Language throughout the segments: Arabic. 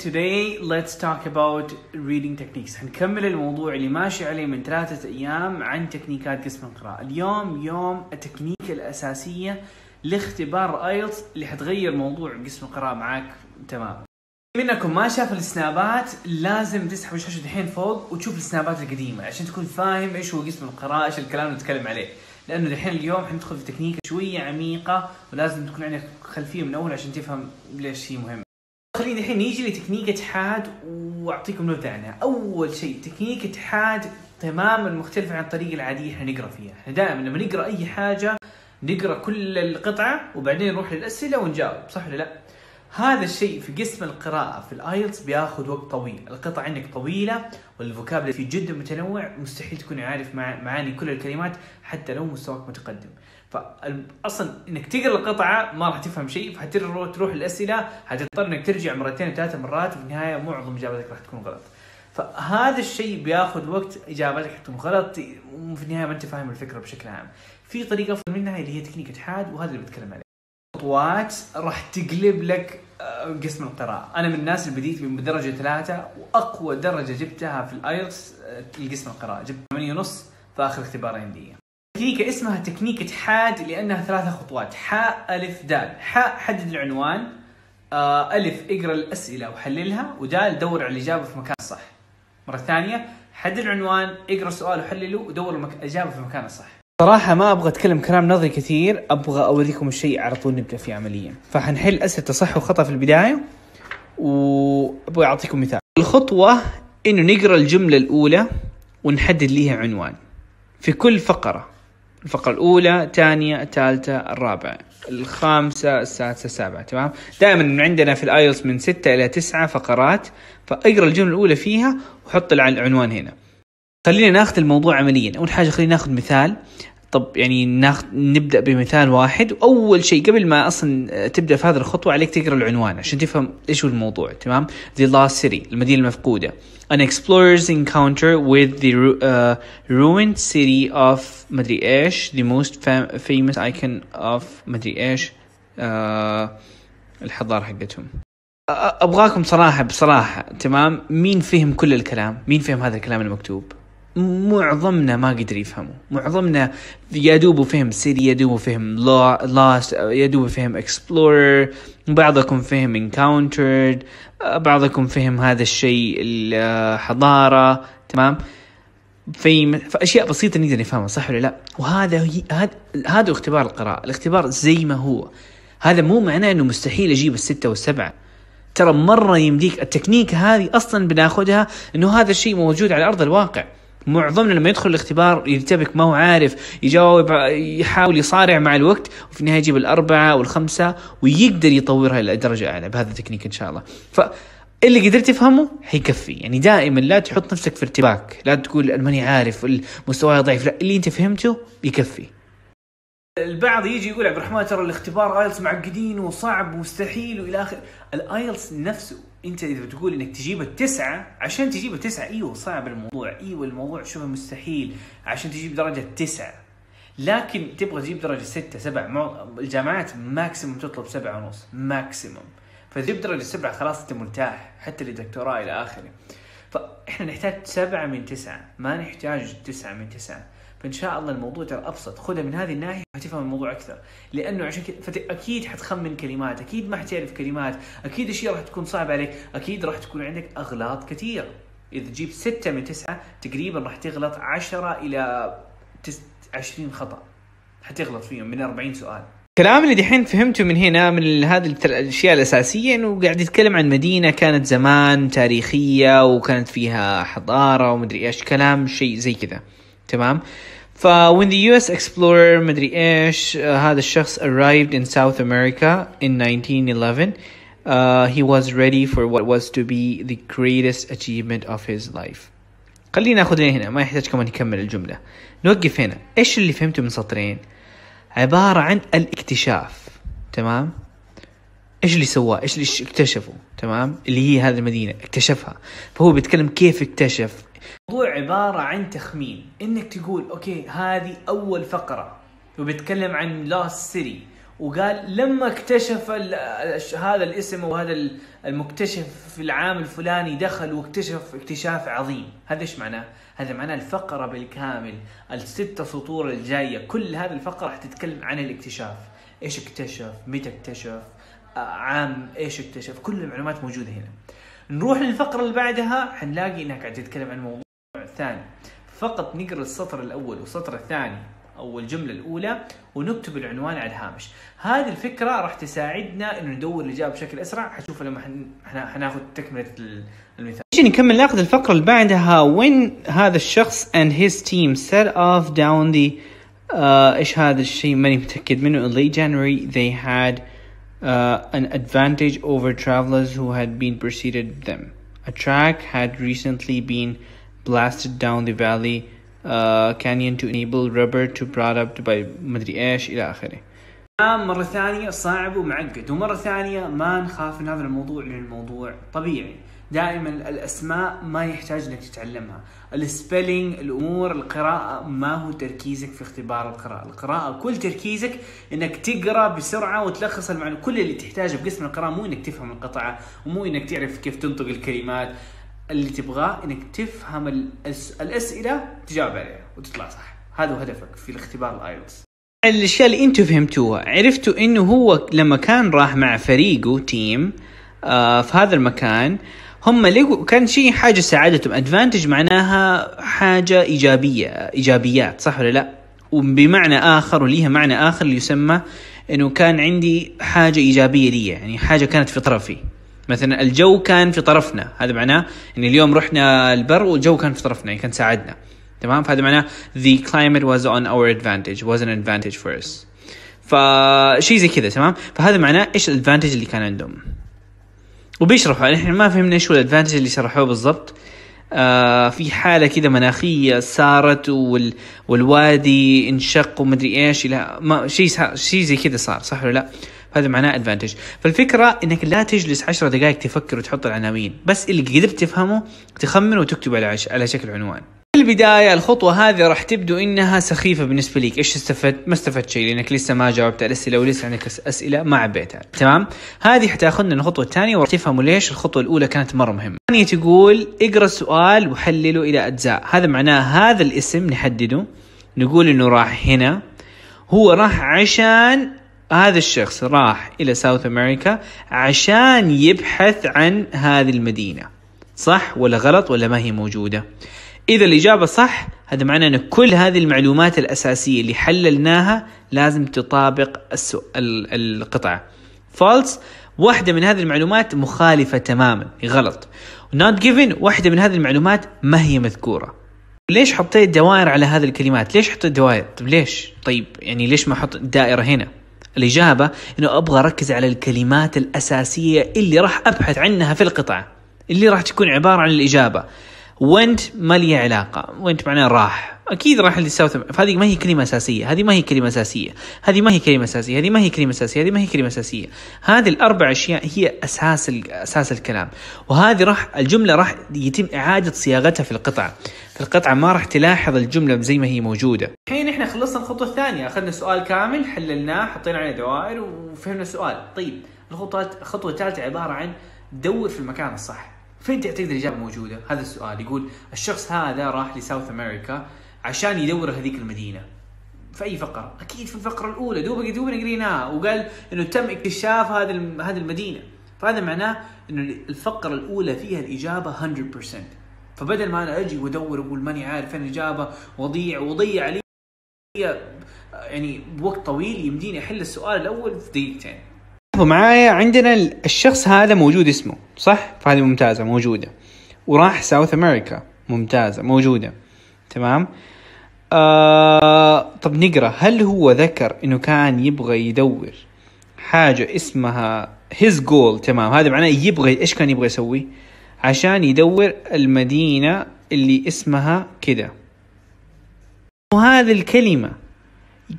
today let's talk about reading techniques. حنكمل الموضوع اللي ماشي عليه من ثلاثة أيام عن تكنيكات قسم القراءة. اليوم يوم التكنيك الأساسية لاختبار IELTS اللي حتغير موضوع قسم القراءة معاك. تمام. منكم ما شاف السنابات لازم تسحب الشاشة الحين فوق وتشوف السنابات القديمة عشان تكون فاهم إيش هو قسم القراءة إيش الكلام اللي نتكلم عليه. لأنه الحين اليوم حندخل في تكنيك شوية عميقة ولازم تكون عندك خلفية من أول عشان تفهم ليش هي مهمة. خلينا الحين نيجي لتكنيك اتحاد واعطيكم نبذة عنها. أول شيء تكنيك اتحاد تماما مختلف عن الطريقة العادية إحنا نقرأ فيها، إحنا دائما لما نقرأ أي حاجة نقرأ كل القطعة وبعدين نروح للأسئلة ونجاوب، صح ولا لا؟ هذا الشيء في قسم القراءة في ال IELTS بياخذ وقت طويل، القطع عندك طويلة وال vocabulary فيه جدا متنوع مستحيل تكون عارف معاني كل الكلمات حتى لو مستواك متقدم. فاصلا إنك تقرأ القطعة ما راح تفهم شيء فحتروح تروح الاسئله حتضطر إنك ترجع مرتين ثلاث مرات وفي النهاية معظم إجاباتك راح تكون غلط. فهذا الشيء بياخذ وقت إجاباتك حتكون غلط وفي النهاية ما أنت فاهم الفكرة بشكل عام. في طريقة أفضل منها اللي هي تكنيك اتحاد وهذا اللي بتكلم عليه. خطوات راح تقلب لك قسم القراءة، أنا من الناس اللي بديت من درجة ثلاثة وأقوى درجة جبتها في ال IELTS القسم القراءة، جبت 8 ونص في آخر اختبارين لي. تكنيكة اسمها تكنيك اتحاد لأنها ثلاثة خطوات. حاء ألف دال. حاء حدد العنوان آه ألف اقرأ الأسئلة وحللها ودال دور على الإجابة في مكان صح. مرة ثانية حدد العنوان اقرأ السؤال وحلله ودور. الإجابة في المكان الصح صراحة ما أبغى أتكلم كلام نظري كثير أبغى أوريكم الشيء على طول نبدأ فيه عمليا. فحنحل أسئلة صح وخطأ في البداية وأبغى أعطيكم مثال. الخطوة إنه نقرأ الجملة الأولى ونحدد ليها عنوان في كل فقرة. الفقرة الأولى الثانية الثالثة الرابعة. الخامسة السادسة السابعة تمام؟ دائما عندنا في الايلتس من ستة إلى تسعة فقرات فأقرأ الجملة الأولى فيها وحط العنوان هنا. خلينا ناخذ الموضوع عمليا. أول حاجة خلينا ناخذ مثال. طب يعني ناخذ نبدأ بمثال واحد. واول شيء قبل ما أصلا تبدأ في هذه الخطوة عليك تقرأ العنوان عشان تفهم إيش هو الموضوع تمام؟ The Lost City المدينة المفقودة. An explorer's encounter with the uh, ruined city of مدري إيش؟ The most fam famous icon of مدري إيش؟ uh, الحضارة حقتهم. ابغاكم صراحة بصراحة تمام؟ مين فهم كل الكلام؟ مين فهم هذا الكلام المكتوب؟ معظمنا ما قدر يفهمه. معظمنا يا دوب فهم سيري يا دوب فهم lost يا دوب فهم explorer بعضكم فهم encountered بعضكم فهم هذا الشيء الحضارة تمام؟ في فاشياء بسيطة نقدر نفهمها صح ولا لا؟ وهذا هذا هذا اختبار القراءة. الاختبار زي ما هو. هذا مو معناه إنه مستحيل أجيب الستة والسبعة. ترى مرة يمديك التكنيك هذه أصلا بناخذها إنه هذا الشيء موجود على أرض الواقع. معظمنا لما يدخل الاختبار يرتبك ما هو عارف يجاوب يحاول يصارع مع الوقت وفي النهاية يجيب الأربعة والخمسة ويقدر يطورها إلى درجه أعلى بهذا التكنيك إن شاء الله. ف اللي قدرت تفهمه حيكفي. يعني دائما لا تحط نفسك في ارتباك لا تقول أنا ماني عارف مستواي ضعيف لا اللي أنت فهمته يكفي. البعض يجي يقول عبد الرحمن ترى الاختبار IELTS معقدين وصعب ومستحيل وإلى اخره ال IELTS نفسه أنت إذا بتقول إنك تجيب التسعه عشان تجيب التسعه إيوه صعب الموضوع إيوه الموضوع شبه مستحيل عشان تجيب درجة تسعة. لكن تبغى تجيب درجة ستة سبعة الجامعات maximum تطلب سبعة ونص maximum فتجيب درجة سبعة خلاص أنت مرتاح حتى لدكتوراه إلى آخره. فإحنا نحتاج سبعة من تسعة ما نحتاج تسعة من تسعة. فإن شاء الله الموضوع ترى أبسط. خذها من هذه الناحية حتفهم الموضوع أكثر. لأنه عشان كذا أكيد حتخمن كلمات أكيد ما حتعرف كلمات أكيد اشياء راح تكون صعبه عليك أكيد راح تكون عندك أغلاط كثير إذا تجيب ستة من تسعة تقريبا راح تغلط 10 إلى 20 خطأ. حتغلط فيهم من 40 سؤال. الكلام اللي دحين فهمته من هنا من هذه الأشياء الأساسية إنه قاعد يتكلم عن مدينة كانت زمان تاريخية وكانت فيها حضارة ومدري إيش كلام شيء زي كذا. تمام؟ ف when the US explorer مدري إيش هذا الشخص arrived in South America in 1911 uh, he was ready for what was to be the greatest achievement of his life. خلينا ناخذ هنا ما يحتاج كمان نكمل الجملة. نوقف هنا. إيش اللي فهمته من سطرين؟ عبارة عن الاكتشاف. تمام؟ إيش اللي سواه؟ إيش اللي اكتشفه؟ تمام؟ اللي هي هذه المدينة. اكتشفها. فهو بيتكلم كيف اكتشف. الموضوع عبارة عن تخمين. إنك تقول okay هذه أول فقرة. وبيتكلم عن lost city وقال لما اكتشف هذا الاسم وهذا المكتشف في العام الفلاني دخل واكتشف اكتشاف عظيم. هذا إيش معناه؟ هذا معناه الفقرة بالكامل الست سطور الجاية. كل هذه الفقرة راح تتكلم عن الاكتشاف. إيش اكتشف؟ متى اكتشف؟ آه، عام إيش اكتشف؟ كل المعلومات موجودة هنا. نروح للفقرة اللي بعدها حنلاقي انها قاعد تتكلم عن الموضوع الثاني فقط نقرأ السطر الأول والسطر الثاني أو الجملة الأولى ونكتب العنوان على الهامش. هذه الفكرة راح تساعدنا إنه ندور الإجابة بشكل أسرع. حنشوف لما حناخذ تكملة المثال. نجي نكمل ناخذ الفقرة اللي بعدها؟ when هذا الشخص and his team set off down the uh, إيش هذا الشيء؟ ماني متأكد منه. late January they had uh, an advantage over travelers who had been preceded them a track had recently been blasted down the valley uh, canyon to enable rubber to product by مدري ايش الى اخره مرة ثانية صعب ومعقد ومرة ثانية ما نخاف من هذا الموضوع لأن الموضوع طبيعي دائما الأسماء ما يحتاج أنك تتعلمها. ال spelling الأمور القراءة ما هو تركيزك في اختبار القراءة. القراءة كل تركيزك أنك تقرأ بسرعة وتلخص المعلومة. كل اللي تحتاجه بقسم القراءة مو أنك تفهم القطعة ومو أنك تعرف كيف تنطق الكلمات. اللي تبغاه إنك تفهم الأس... الأسئلة تجاوب عليها وتطلع صح. هذا هو هدفك في الاختبار ال IELTS. الأشياء اللي أنتم فهمتوها عرفتوا إنه هو لما كان راح مع فريقه تيم آه في هذا المكان هم لقوا كان شيء حاجة ساعدتهم. ادفانتج معناها حاجة إيجابية إيجابيات صح ولا لا؟ وبمعنى آخر وليها معنى آخر اللي يسمى إنه كان عندي حاجة إيجابية لي يعني حاجة كانت في طرفي. مثلا الجو كان في طرفنا هذا معناه إن اليوم رحنا البر والجو كان في طرفنا يعني كان ساعدنا. تمام؟ فهذا معناه the climate was on our advantage was an advantage for us. فشيء زي كذا تمام؟ فهذا معناه إيش الادفانتج اللي كان عندهم؟ وبيشرحوا إحنا ما فهمنا إيش هو الادفانتج اللي شرحوه بالضبط آه في حالة كذا مناخية صارت وال والوادي انشق ومدري إيش ما شيء شيء زي كذا صار صح ولا لا؟ هذا معناه ادفانتج فالفكرة إنك لا تجلس 10 دقائق تفكر وتحط العناوين بس اللي قدرت تفهمه تخمن وتكتب على. على شكل عنوان البداية الخطوة هذه راح تبدو إنها سخيفة بالنسبة لك، إيش استفدت؟ ما استفدت شيء لأنك لسه ما جاوبت على الأسئلة ولسه عندك أسئلة ما عبيتها، تمام؟ هذه حتاخذنا الخطوة الثانية وتفهموا ليش الخطوة الأولى كانت مرة مهمة. الثانية تقول اقرأ السؤال وحلله إلى أجزاء، هذا معناه هذا الاسم نحدده نقول إنه راح هنا هو راح عشان هذا الشخص راح إلى ساوث أمريكا عشان يبحث عن هذه المدينة صح ولا غلط ولا ما هي موجودة إذا الإجابة صح هذا معناه أن كل هذه المعلومات الأساسية اللي حللناها لازم تطابق القطعة. فالس واحدة من هذه المعلومات مخالفة تماما غلط. Not given واحدة من هذه المعلومات ما هي مذكورة. ليش حطيت دوائر على هذه الكلمات؟ ليش حطيت دوائر؟ طيب ليش؟ طيب يعني ليش ما أحط دائرة هنا؟ الإجابة أنه أبغى أركز على الكلمات الأساسية اللي راح أبحث عنها في القطعة اللي راح تكون عبارة عن الإجابة. وانت ما لي علاقة. وانت معناه راح. أكيد راح للساوث فهذه ما هي كلمة أساسية. هذه ما هي كلمة أساسية. هذه ما هي كلمة أساسية. هذه ما هي كلمة أساسية. هذه ما هي كلمة أساسية. هذه الأربع أشياء هي أساس أساس الكلام. وهذه راح الجملة راح يتم إعادة صياغتها في القطعة. في القطعة ما راح تلاحظ الجملة زي ما هي موجودة. الحين إحنا خلصنا الخطوة الثانية. أخذنا السؤال كامل حللناه حطينا عليه دوائر وفهمنا السؤال. طيب الخطوة الخطوة الثالثة عبارة عن دور في المكان الصح. فين تعتقد الإجابة موجوده؟ هذا السؤال يقول الشخص هذا راح لساوث أمريكا عشان يدور هذيك المدينة. في أي فقرة؟ أكيد في الفقرة الأولى دوبك دوبنا قريناها وقال إنه تم اكتشاف هذه هذه المدينة. فهذا معناه إنه الفقرة الأولى فيها الإجابة 100%. فبدل ما أنا أجي وأدور وأقول ماني عارف فين الإجابة واضيع واضيع علي يعني بوقت طويل يمديني أحل السؤال الأول في دقيقتين. معايا عندنا الشخص هذا موجود اسمه صح؟ فهذه ممتازة موجودة. وراح ساوث أمريكا ممتازة موجودة. تمام؟ آه طب نقرأ. هل هو ذكر إنه كان يبغى يدور حاجة اسمها his goal تمام. هذا معناه يبغى إيش كان يبغى يسوي؟ عشان يدور المدينة اللي اسمها كده. وهذه الكلمة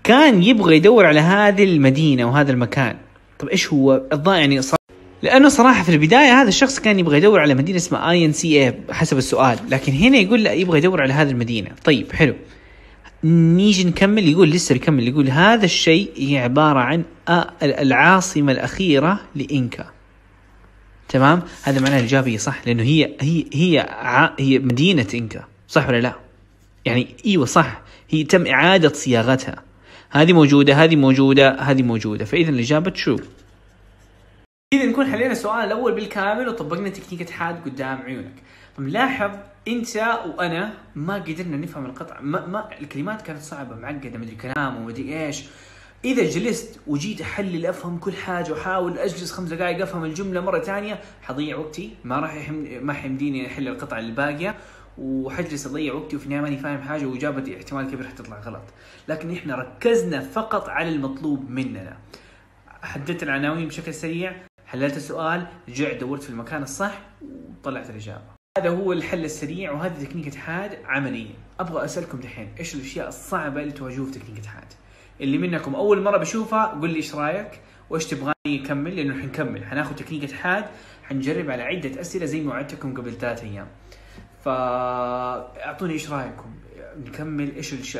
كان يبغى يدور على هذه المدينة وهذا المكان. طب إيش هو؟ الظاهر يعني صار لأنه صراحة في البداية هذا الشخص كان يبغى يدور على مدينة اسمها اي ان سي اي حسب السؤال لكن هنا يقول لا يبغى يدور على هذه المدينة. طيب حلو. نيجي نكمل يقول لسه بيكمل يقول هذا الشيء هي عبارة عن العاصمة الأخيرة لإنكا. تمام؟ هذا معناه الإجابة هي صح؟ لأنه هي هي هي. هي مدينة إنكا صح ولا لا؟ يعني إيوه صح. هي تم إعادة صياغتها. هذه موجودة هذه موجودة هذه موجودة. فإذا الإجابة شو إذا نكون حلينا السؤال الأول بالكامل وطبقنا تكنيكة حاد قدام عيونك. فملاحظ أنت وأنا ما قدرنا نفهم القطع ما, ما الكلمات كانت صعبة معقدة مدري كلام ومدري إيش. إذا جلست وجيت أحلل أفهم كل حاجة وأحاول أجلس خمس دقائق أفهم الجملة مرة ثانية حضيع وقتي ما راح يحم... ما حيمديني أحل القطع الباقية. وحجلس اضيع وقتي وفي النهاية ماني فاهم حاجة وإجابتي احتمال كبير حتطلع غلط. لكن إحنا ركزنا فقط على المطلوب مننا. حددت العناوين بشكل سريع حللت السؤال رجعت دورت في المكان الصح وطلعت الإجابة. هذا هو الحل السريع وهذه تكنيكة حاد عمليا أبغى أسألكم دحين إيش الأشياء الصعبة اللي تواجهوها في تكنيكة حاد اللي منكم أول مرة بشوفها قول لي إيش رأيك؟ وإيش تبغاني اكمل لأنه حنكمل حناخذ تكنيكة حاد حنجرب على عدة أسئلة زي ما وعدتكم قبل ثلاث أيام. فاعطوني إيش رأيكم؟ نكمل إيش الاشياء